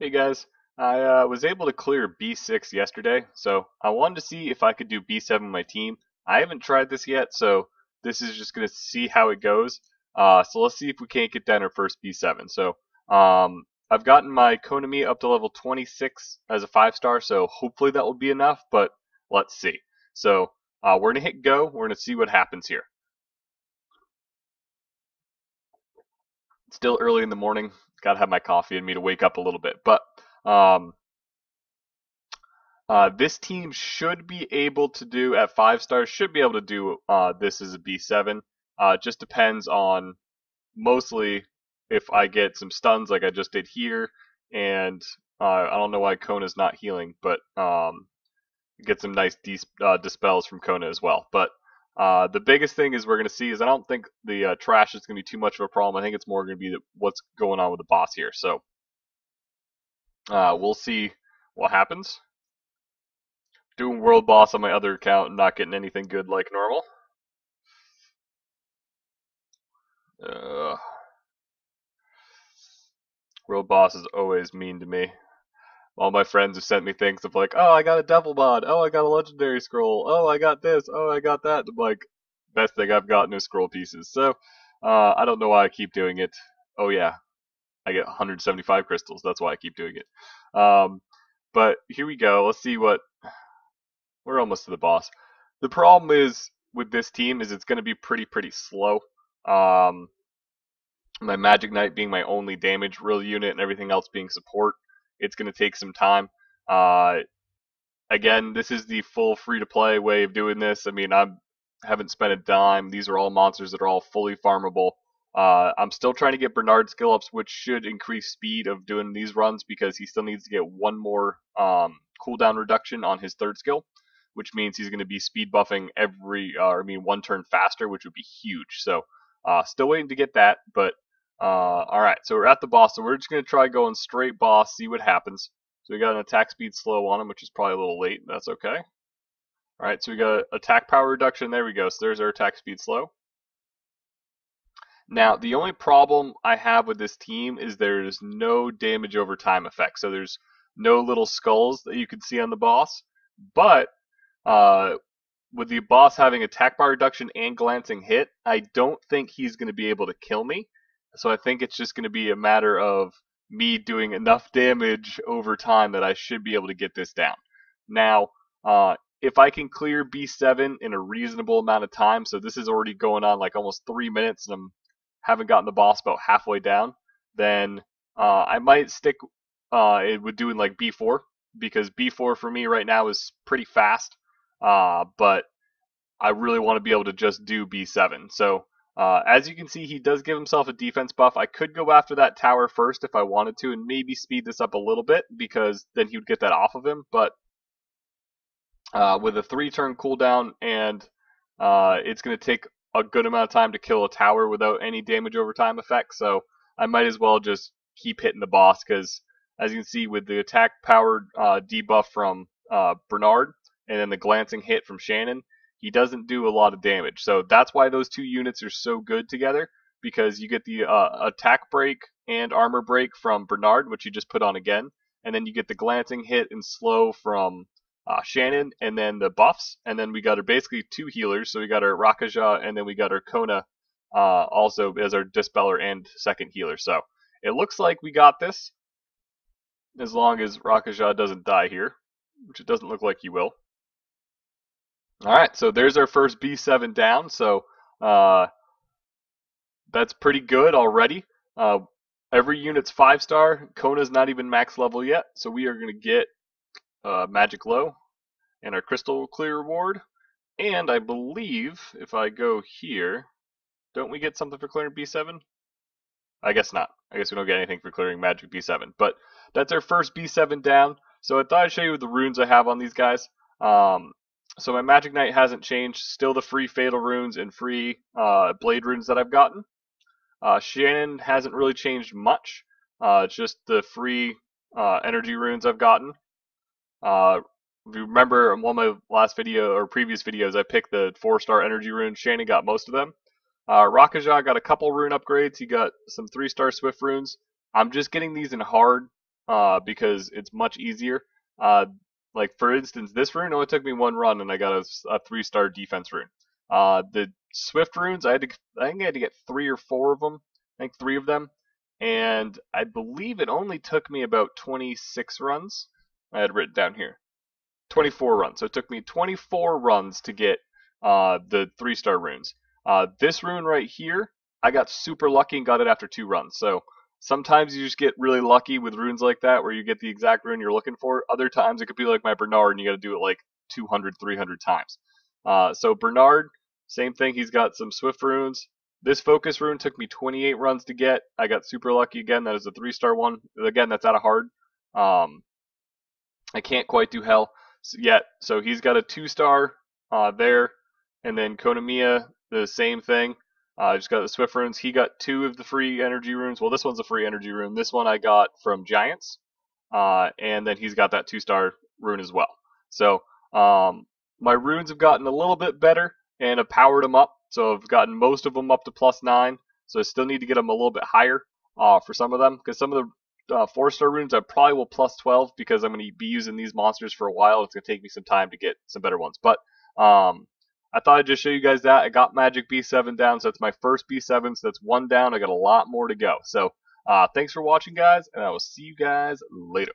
Hey guys, I uh, was able to clear B6 yesterday, so I wanted to see if I could do B7 with my team. I haven't tried this yet, so this is just going to see how it goes. Uh, so let's see if we can't get down our first B7. So um, I've gotten my Konami up to level 26 as a 5 star, so hopefully that will be enough, but let's see. So uh, we're going to hit go, we're going to see what happens here. Still early in the morning, gotta have my coffee in me to wake up a little bit. But um, uh, this team should be able to do at five stars. Should be able to do uh, this as a B7. Uh, just depends on mostly if I get some stuns like I just did here, and uh, I don't know why Kona's not healing, but um, get some nice dis- uh, dispels from Kona as well. But uh, the biggest thing is we're going to see is I don't think the uh, trash is going to be too much of a problem. I think it's more going to be the, what's going on with the boss here. So uh, we'll see what happens. Doing world boss on my other account and not getting anything good like normal. Uh, world boss is always mean to me all my friends have sent me things of like, oh, I got a devilmon, oh, I got a legendary scroll, oh, I got this, oh, I got that. I'm like, best thing I've gotten is scroll pieces. So, uh, I don't know why I keep doing it. Oh yeah, I get 175 crystals. That's why I keep doing it. Um, but here we go. Let's see what. We're almost to the boss. The problem is with this team is it's going to be pretty pretty slow. Um, my Magic Knight being my only damage real unit and everything else being support. It's going to take some time. Uh, again, this is the full free to play way of doing this. I mean, I haven't spent a dime. These are all monsters that are all fully farmable. Uh, I'm still trying to get Bernard skill ups, which should increase speed of doing these runs because he still needs to get one more um, cooldown reduction on his third skill, which means he's going to be speed buffing every, uh, I mean, one turn faster, which would be huge. So, uh, still waiting to get that, but uh, all right, so we're at the boss, so we're just going to try going straight boss, see what happens. So we got an attack speed slow on him, which is probably a little late. That's okay. All right, so we got attack power reduction. There we go. So there's our attack speed slow. Now, the only problem I have with this team is there's no damage over time effect. So there's no little skulls that you can see on the boss. But uh, with the boss having attack bar reduction and glancing hit, I don't think he's going to be able to kill me. So I think it's just going to be a matter of me doing enough damage over time that I should be able to get this down. Now, uh, if I can clear B7 in a reasonable amount of time, so this is already going on like almost three minutes and I'm haven't gotten the boss about halfway down, then uh, I might stick uh, with doing like B4 because B4 for me right now is pretty fast, uh, but I really want to be able to just do B7. So uh, as you can see, he does give himself a defense buff. I could go after that tower first if I wanted to and maybe speed this up a little bit because then he would get that off of him. But uh, with a three turn cooldown and uh, it's going to take a good amount of time to kill a tower without any damage over time effect. So I might as well just keep hitting the boss because as you can see with the attack powered uh, debuff from uh, Bernard and then the glancing hit from Shannon, he doesn't do a lot of damage. So that's why those two units are so good together because you get the uh, attack break and armor break from Bernard, which you just put on again, and then you get the glancing hit and slow from uh, Shannon, and then the buffs, and then we got our basically two healers. So we got our Rakaja, and then we got our Kona uh, also as our dispeller and second healer. So it looks like we got this, as long as Rakaja doesn't die here, which it doesn't look like he will. All right, so there's our first B7 down. So uh, that's pretty good already. Uh, every unit's five star. Kona's not even max level yet, so we are going to get uh, Magic Low and our Crystal Clear reward. And I believe if I go here, don't we get something for clearing B7? I guess not. I guess we don't get anything for clearing Magic B7. But that's our first B7 down. So I thought I'd show you the runes I have on these guys. Um, so my Magic Knight hasn't changed. Still the free Fatal runes and free uh, Blade runes that I've gotten. Uh, Shannon hasn't really changed much. Uh, just the free uh, energy runes I've gotten. Uh, if you remember in one of my last video or previous videos, I picked the four star energy runes. Shannon got most of them. Uh, Rakaja got a couple rune upgrades. He got some three star Swift runes. I'm just getting these in hard uh, because it's much easier. Uh, like for instance, this rune only took me one run, and I got a, a three-star defense rune. Uh, the Swift runes, I had to, I think I had to get three or four of them. I think three of them, and I believe it only took me about 26 runs. I had written down here, 24 runs. So it took me 24 runs to get uh, the three-star runes. Uh, this rune right here, I got super lucky and got it after two runs. So sometimes you just get really lucky with runes like that where you get the exact rune you're looking for. Other times it could be like my Bernard and you got to do it like 200, 300 times. Uh, so Bernard, same thing. He's got some Swift runes. This focus rune took me 28 runs to get. I got super lucky again. That is a three star one. Again, that's out of hard. Um, I can't quite do hell yet. So he's got a two star uh, there. And then Konamiya, the same thing. I uh, just got the Swift runes. He got two of the free energy runes. Well, this one's a free energy rune. This one I got from Giants. Uh, and then he's got that two star rune as well. So um, my runes have gotten a little bit better and I've powered them up. So I've gotten most of them up to plus nine. So I still need to get them a little bit higher uh, for some of them because some of the uh, four star runes I probably will plus 12 because I'm going to be using these monsters for a while. It's going to take me some time to get some better ones. But um, I thought I'd just show you guys that. I got Magic B7 down, so that's my first B7, so that's one down. I got a lot more to go. So uh, thanks for watching, guys, and I will see you guys later.